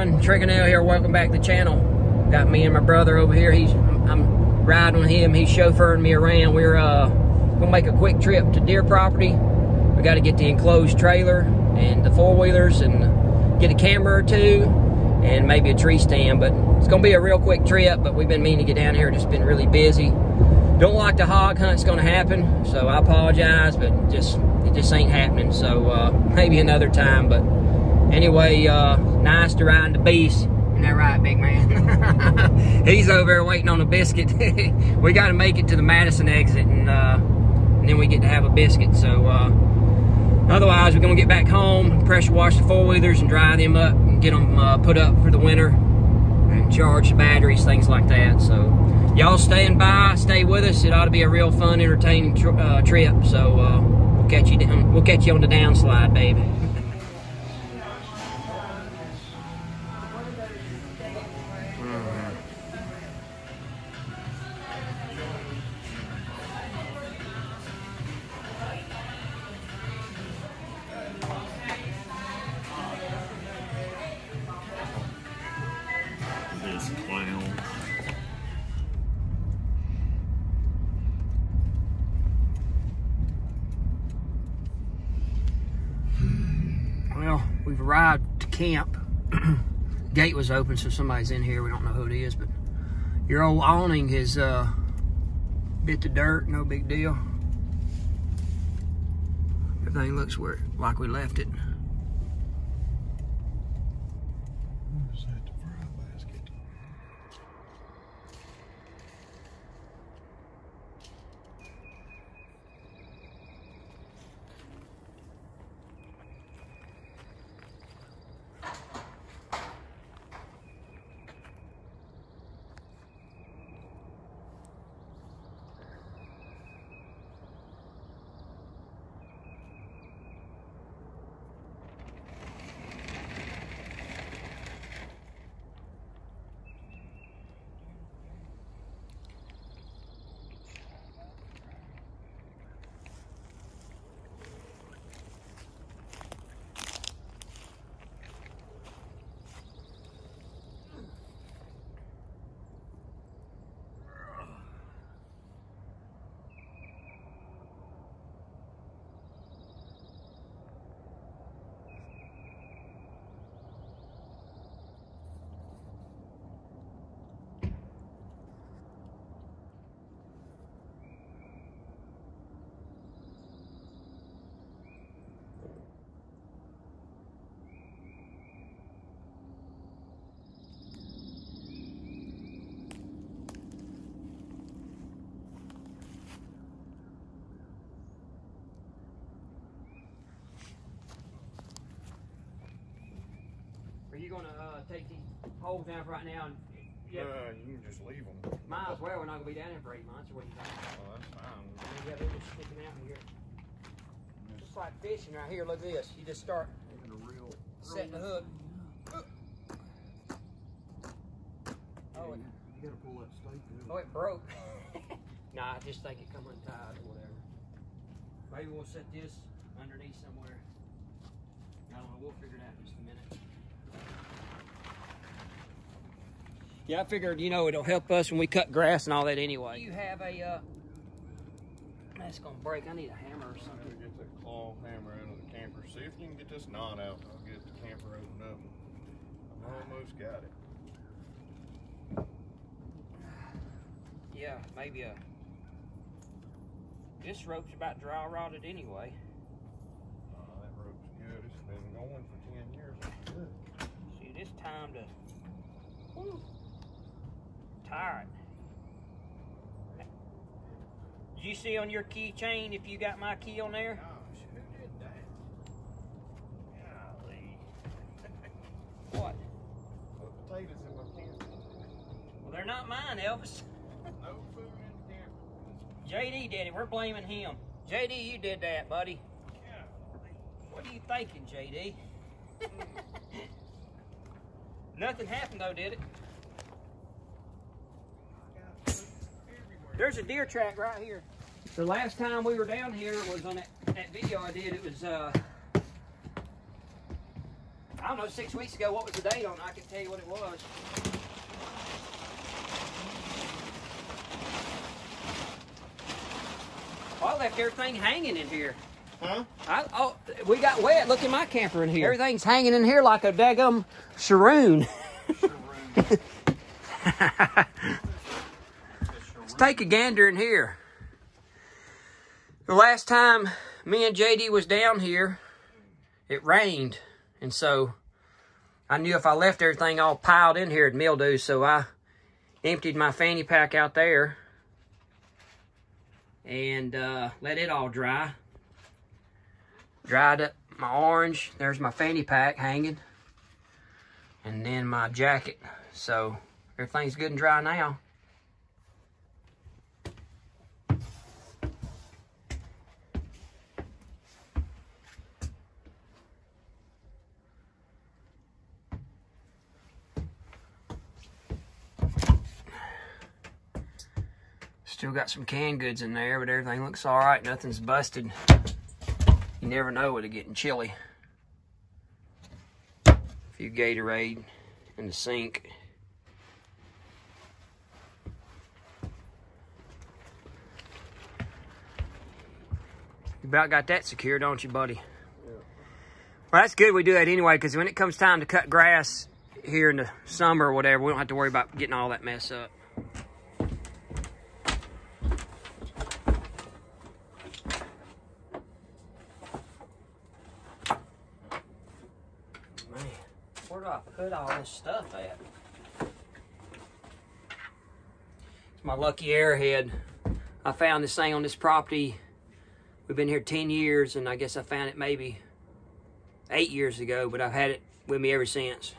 everyone, Trent Gunnell here. Welcome back to the channel. Got me and my brother over here. He's I'm, riding with him. He's chauffeuring me around. We're uh, gonna make a quick trip to deer property. We got to get the enclosed trailer and the four wheelers and get a camera or two and maybe a tree stand. But it's gonna be a real quick trip. But we've been meaning to get down here. Just been really busy. Don't like the hog hunt's gonna happen, so I apologize, but just it just ain't happening. So uh, maybe another time. But anyway, uh, nice to ride the beast. Isn't that right, big man? He's over there waiting on a biscuit. we got to make it to the Madison exit, and, uh, and then we get to have a biscuit. So uh, otherwise, we're gonna get back home, pressure wash the four wheelers, and dry them up, and get them uh, put up for the winter, and charge the batteries, things like that. So y'all stand by, stay with us. It ought to be a real fun, entertaining uh, trip. So uh, we'll catch you. Down, we'll catch you on the downslide, baby. We've arrived to camp. Gate was open, so somebody's in here. We don't know who it is, but your old awning has uh, bit the dirt. No big deal. Everything looks where like we left it. Are gonna uh, take these poles down right now? And, yeah, Uh, you can just leave them. might as well. We're not gonna be down here for eight months, or what do you think? Oh, that's fine. We got little sticking out in here. Just like fishing right here. Look at this. You just start a real. setting the hook. Oh, it, You gotta pull that stake oh, it broke. nah, I just think it come untied or whatever. Maybe we'll set this underneath somewhere. I don't know. We'll figure it out in just a minute. Yeah, I figured, you know, it'll help us when we cut grass and all that anyway. You have a, uh, that's gonna break. I need a hammer or I'm something. gonna get that claw hammer out of the camper. See if you can get this knot out. I'll get the camper opened up. I've almost got it. Yeah, maybe a. This rope's about dry rotted anyway. Uh, that rope's good. It's been going for 10 years. It's good. See, this time to. Whew, tired. Did you see on your keychain if you got my key on there? Gosh, who did that? Golly. What? Put potatoes in my camper. Well, they're not mine, Elvis. No food in the camper. JD did it. We're blaming him. JD, you did that, buddy. Golly. What are you thinking, JD? Nothing happened though, did it? I got food everywhere. There's a deer track right here. The last time we were down here was on that, that video I did. It was, uh, I don't know, six weeks ago, what was the date on it? I can tell you what it was. Well, I left everything hanging in here. Huh? I, oh, we got wet. Look at my camper in here. Everything's hanging in here like a daggum sharoon. Let's take a gander in here. The last time me and JD was down here, it rained. And so I knew if I left everything all piled in here, it'd mildew. So I emptied my fanny pack out there and uh, let it all dry. Dried up my orange. There's my fanny pack hanging. And then my jacket. So everything's good and dry now. Still got some canned goods in there, but everything looks all right. Nothing's busted. You never know with it getting chilly. A few Gatorade in the sink. You about got that secure, don't you, buddy? Well, that's good we do that anyway, because when it comes time to cut grass here in the summer or whatever, we don't have to worry about getting all that mess up. Man, where do I put all this stuff at? It's my lucky airhead. I found this thing on this property. We've been here 10 years, and I guess I found it maybe eight years ago, but I've had it with me ever since.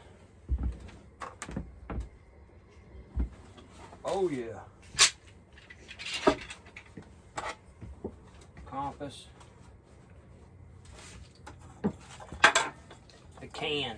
Oh, yeah. Compass. The can.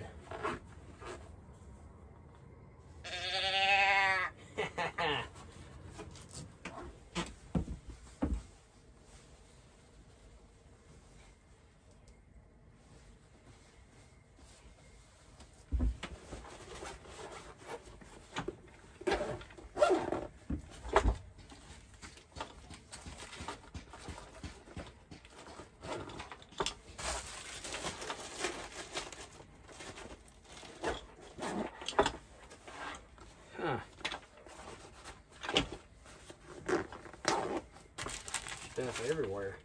Huh. Stuff everywhere.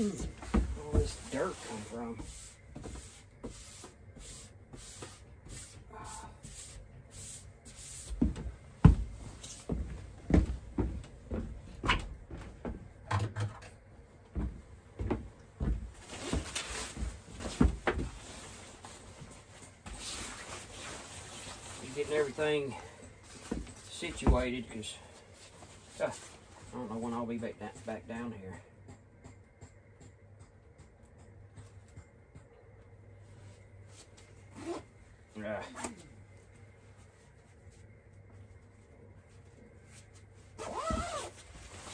All this dirt come from? Getting everything situated because uh, I don't know when I'll be back, da- back down here.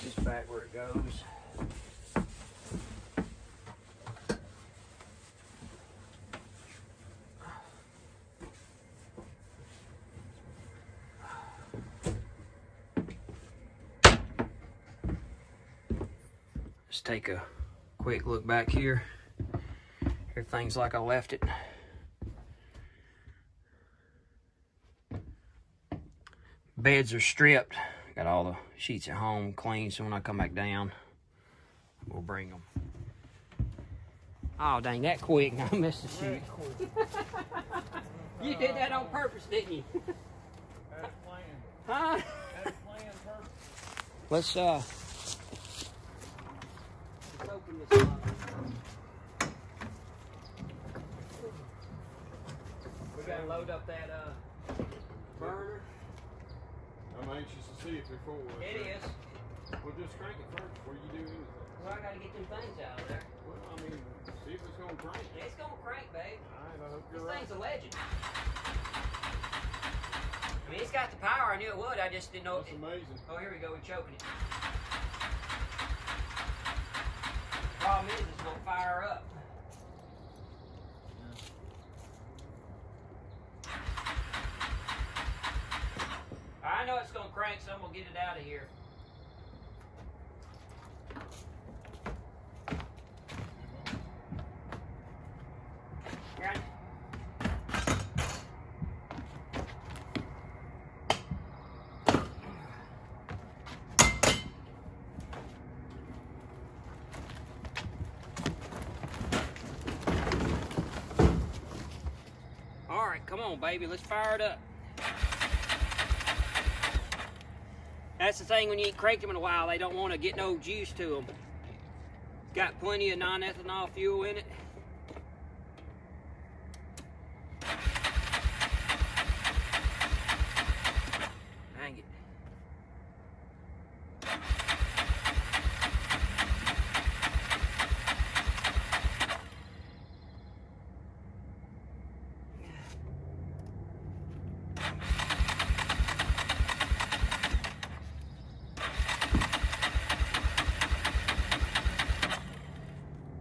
Just back where it goes. Let's take a quick look back here. Everything's like I left it. Beds are stripped. Got all the sheets at home clean, so when I come back down, we'll bring them. Oh, dang, that quick. I missed the sheet. you did that on purpose, didn't you? That's playing. Huh? Let's, uh... Let's open this up. We gotta load up that uh. I'm anxious to see if they're full. It is. Well, just crank it first before you do anything. Well, I gotta get them things out of there. Well, I mean, see if it's gonna crank. It's gonna crank, babe. All right, I hope This you're right. thing's a legend. I mean, it's got the power. I knew it would. I just didn't know. That's amazing. Oh, here we go. We're choking it. Problem is, it's gonna fire up. I know it's gonna crank, so I'm gonna get it out of here. All right, come on, baby. Let's fire it up. That's the thing when you ain't cranked them in a while, they don't want to get no juice to them. Got plenty of non-ethanol fuel in it. It.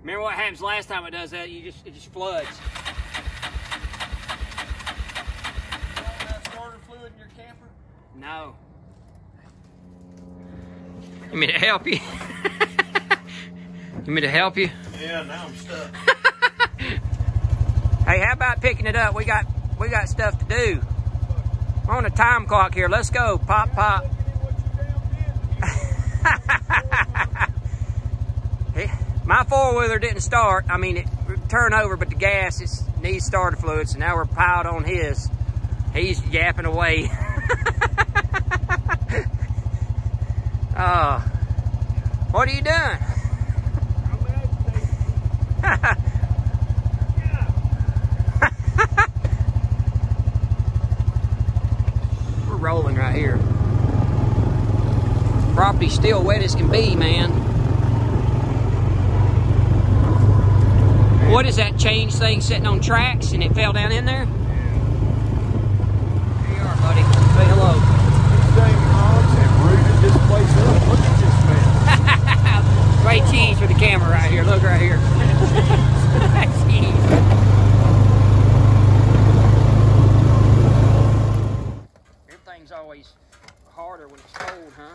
Remember what happens last time it does that? You just it just floods. You want that starter fluid in your camper? No. You mean to help you? you mean to help you? Yeah, now I'm stuck. Hey, how about picking it up? We got we got stuff to do. We're on a time clock here. Let's go. Pop pop. Hey, My four wheeler didn't start. I mean, it turned over, but the gas is needs starter fluid. So now we're piled on his. He's yapping away. oh, what are you doing? We're rolling right here. Property's still wet as can be, man. Change thing sitting on tracks and it fell down in there? Here you are, buddy. Say hello. Great cheese for the camera right here. Look right here. Everything's always harder when it's cold, huh?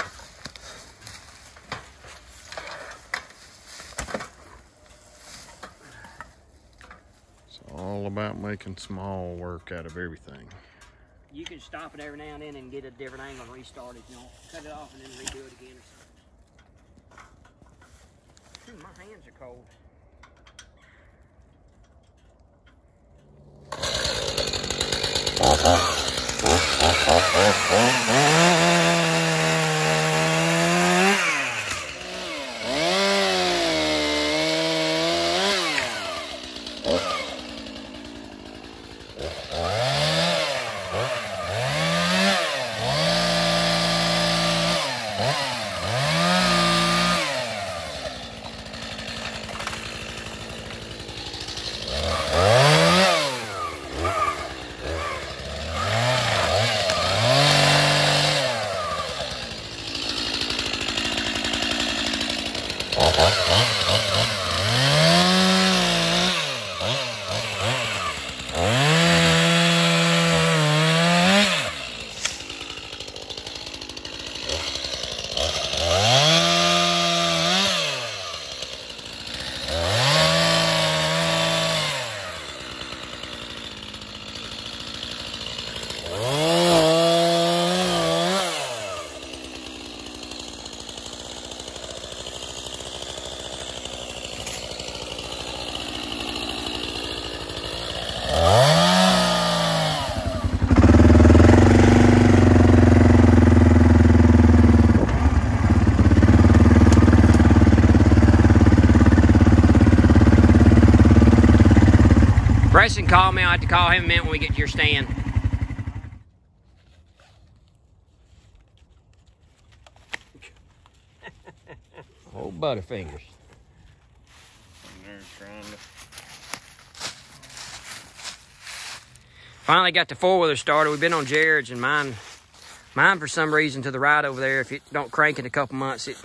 It's all about making small work out of everything. You can stop it every now and then and get a different angle and restart it. You know, cut it off and then redo it again or something. Dude, my hands are cold. Uh-huh. Call me. I'll have to call him a minute when we get to your stand. oh, Butterfingers. And they're trying to. Finally got the four-wheeler started. We've been on Jared's and mine, mine for some reason to the right over there. If it don't crank in a couple months, it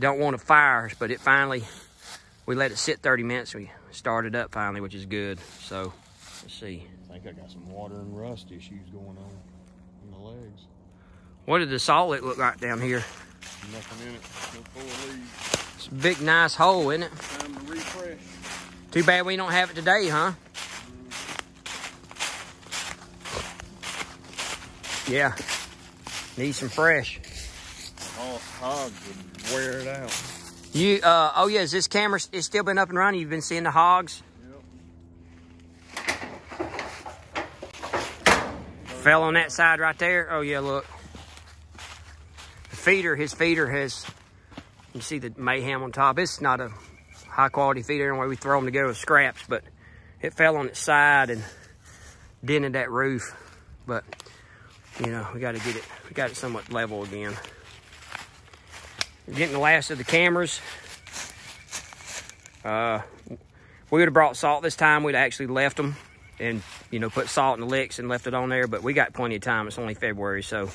don't want to fire. But it finally, we let it sit 30 minutes. We started up finally, which is good. So let's see. I think I got some water and rust issues going on in the legs. What did the solid look like down here? Nothing in it. No four leaves. It's a big, nice hole, isn't it? Time to refresh. Too bad we don't have it today, huh? Yeah. Need some fresh. All hogs would wear it out. You, uh, oh yeah, is this camera, it's still been up and running? You've been seeing the hogs? Yep. Fell on that side right there. Oh yeah, look. The feeder, his feeder has, you see the mayhem on top. It's not a high quality feeder anyway. We throw them together with scraps, but it fell on its side and dented that roof. But, you know, we got to get it, we got it somewhat level again. We're getting the last of the cameras. Uh, we would have brought salt this time. We'd actually left them and you know put salt in the licks and left it on there but we got plenty of time it's only february so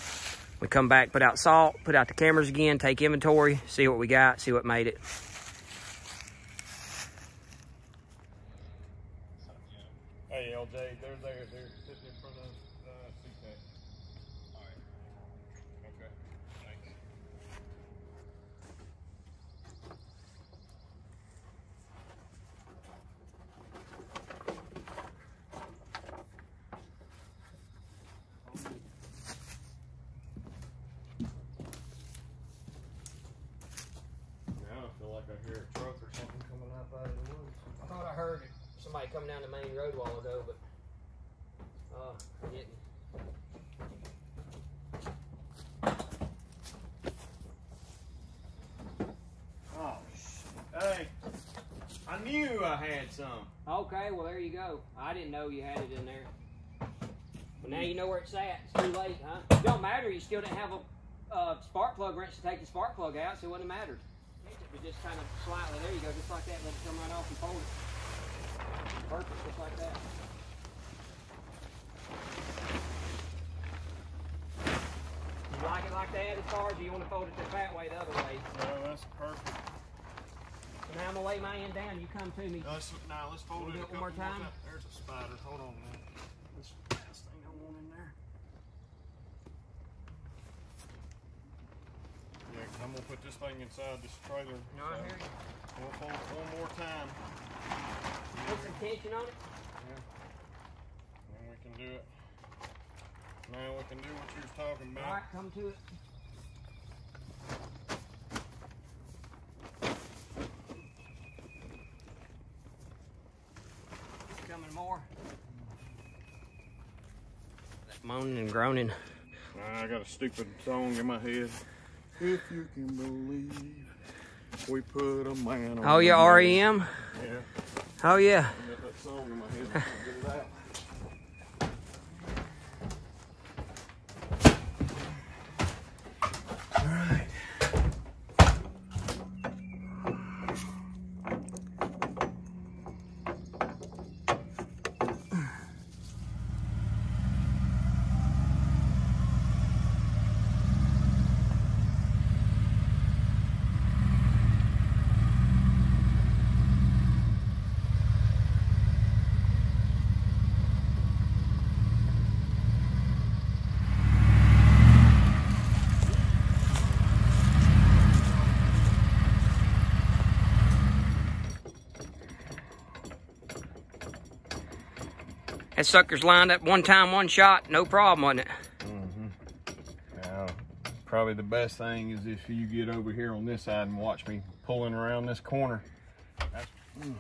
we come back put out salt put out the cameras again take inventory see what we got see what made it Hey, LJ, they're there. They're sitting in front of uh, CK. All right. Okay. Thanks. Now I feel like I hear a truck or something coming up out of the woods. i thought i heard somebody come down the main road a while ago but uh i didn't Oh, hey. I knew I had some. okay well there you go. I didn't know you had it in there. But now you know where it's at. It's too late huh? It don't matter. You still didn't have a uh, spark plug wrench to take the spark plug out so it wouldn't have mattered. But just kind of slightly there you go just like that let it come right off and fold it Perfect, just like that. You like it like that as far as you want to fold it the fat way the other way? No, that's perfect. So now I'm gonna lay my end down. You come to me. No, let's, now let's fold Wanna it it one more time? times. There's a spider. Hold on, man. This last thing I want in there. Yeah, 'cause I'm gonna put this thing inside this trailer. No, I hear you. We'll fold it one more time, Put some tension on it. Yeah. and we can do it. Now we can do what you was talking about. right, come to it. Coming more. That moaning and groaning. I got a stupid song in my head. If you can believe we put a man on Oh yeah, the moon. REM. Yeah. Oh yeah. I got that song in my head. I can't get it out. All right. That sucker's lined up one time, one shot, no problem, wasn't it? Mm-hmm. Now, probably the best thing is if you get over here on this side and watch me pulling around this corner. That's, Don't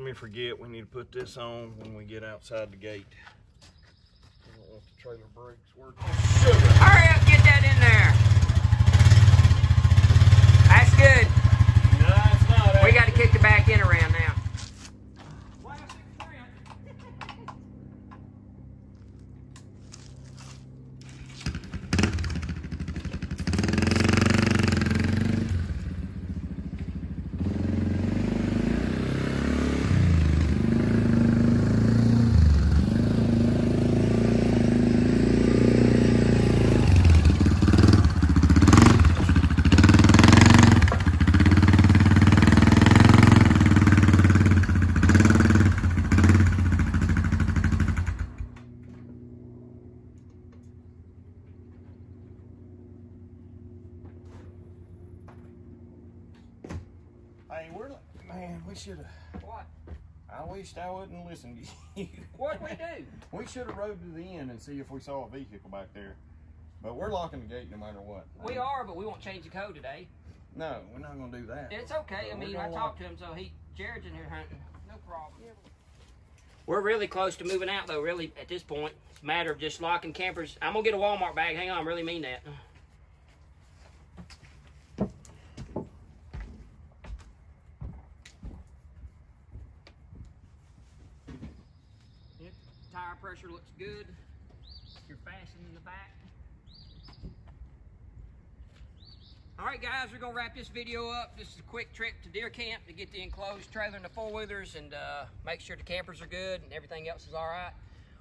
let me forget, we need to put this on when we get outside the gate. I don't want the trailer brakes working. Sugar! Hurry up, get that in there. That's good. No, it's not. We got to kick the back end around now. Hey, we're man, we should have. What? I wished wouldn't listen to you. What'd we do? We should have rode to the end and see if we saw a vehicle back there. But we're locking the gate no matter what. We are, but we won't change the code today. No, we're not gonna do that. It's okay. I But we're mean, I gonna talked to him, so he Jared's in here hunting. No problem. We're really close to moving out, though. Really, at this point, it's a matter of just locking campers. I'm gonna get a Walmart bag. Hang on, I really mean that. Yep, Tire pressure looks good. You're fastened in the back. All right, guys, we're gonna wrap this video up. This is a quick trip to deer camp to get the enclosed trailer and the four wheelers and uh, make sure the campers are good and everything else is all right.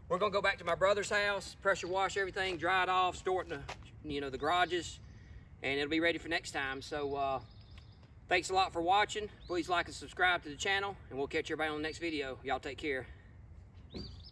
We're gonna go back to my brother's house, pressure wash everything, dry it off, store it in the, you know, the garages, and it'll be ready for next time. So, uh, thanks a lot for watching. Please like and subscribe to the channel, and we'll catch everybody on the next video. Y'all take care.